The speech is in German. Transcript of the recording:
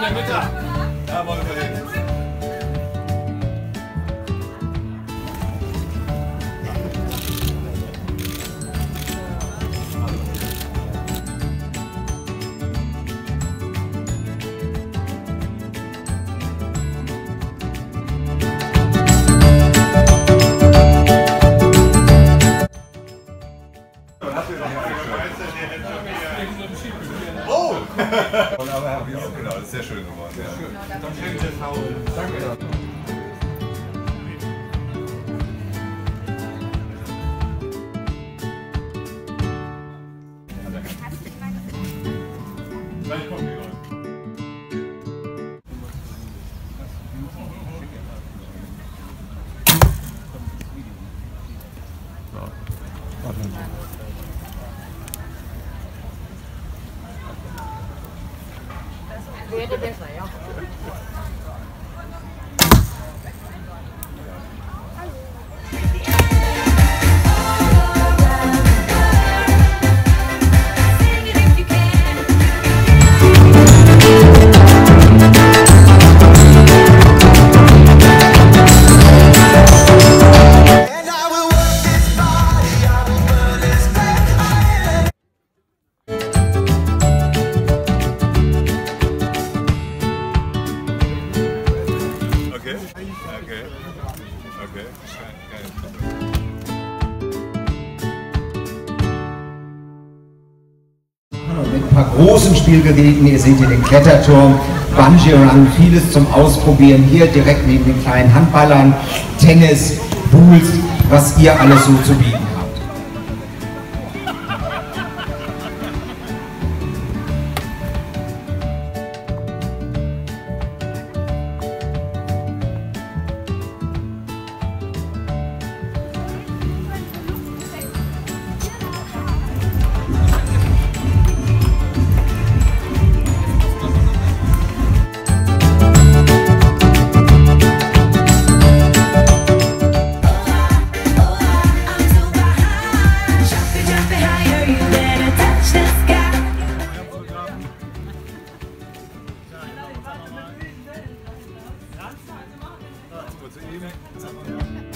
그냥 그자. 자, 뭐, 먹으세요. Oh! Aber habe ich auch genau, das ist sehr schön geworden. Ja. Gleich kommen die Leute. Where did they say? Mit ein paar großen Spielgeräten. Ihr seht hier den Kletterturm, Bungee Run, vieles zum Ausprobieren. Hier direkt neben den kleinen Handballern, Tennis, Pools, was ihr alles so zu bieten you, mate.